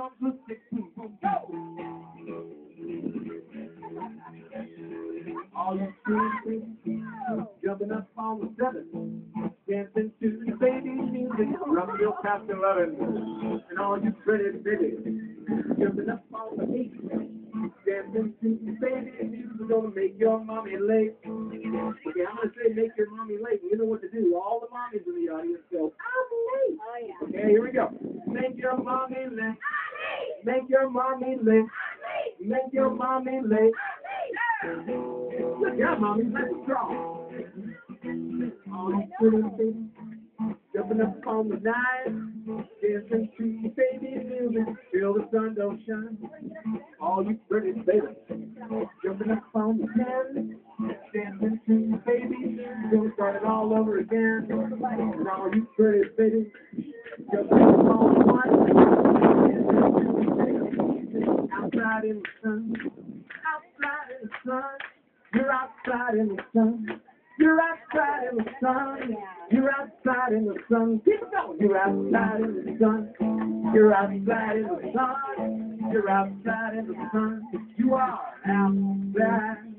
comes the stick, boom, boom, go! All you see jumping up on the seven, dancing to the baby music, rub your past eleven, and all you pretty babies jumping up on the eight, dancing to the baby music, gonna make your mommy late. Okay, I'm gonna say make your mommy late. You know what to do. All the mommies in the audience go, I'm late. Oh, yeah. Okay, here we go. Make your mommy late. Make your mommy late. Make your mommy late. Look out, mommy. Let's strong. All you pretty babies jumping up on the nine, dancing to baby music till the sun don't shine. All you pretty babies jumping up on the ten, dancing to baby gonna start it all over again. All you pretty babies jumping up on the one, outside in the outside in the sun, you're outside in the sun. You're outside in the sun. You're outside in the sun. Keep it going. You're outside in the sun. You're outside in the sun. You're outside in the sun. You are outside.